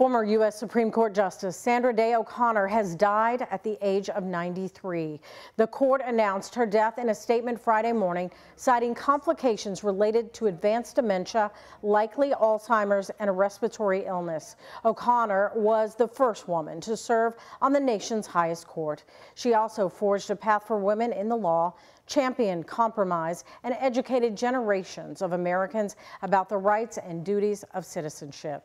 Former U.S. Supreme Court Justice Sandra Day O'Connor has died at the age of 93. The court announced her death in a statement Friday morning, citing complications related to advanced dementia, likely Alzheimer's, and a respiratory illness. O'Connor was the first woman to serve on the nation's highest court. She also forged a path for women in the law, championed compromise, and educated generations of Americans about the rights and duties of citizenship.